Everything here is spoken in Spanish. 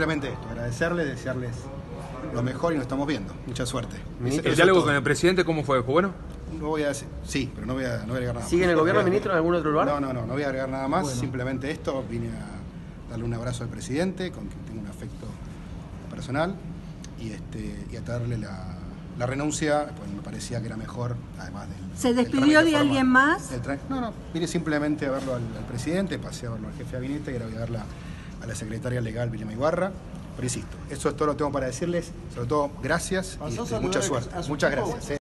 simplemente esto, agradecerles, desearles lo mejor y nos estamos viendo. Mucha suerte. ¿El diálogo con el presidente cómo fue? ¿Fue bueno? No voy a decir, sí, pero no voy a, no voy a agregar nada más. ¿Sigue en el gobierno, ministro, en algún otro lugar? No, no, no, no voy a agregar nada más. Simplemente esto, vine a darle un abrazo al presidente, con quien tengo un afecto personal, y, este, y a darle la, la renuncia, pues me parecía que era mejor, además del. ¿Se despidió de alguien más? No, no, vine simplemente a verlo al, al presidente, pasé a verlo al jefe de gabinete y ahora voy a verla a la secretaria legal, Vilma Ibarra. Pero insisto, eso es todo lo que tengo para decirles. Sobre todo, gracias y este, mucha suerte. Muchas gracias. eh.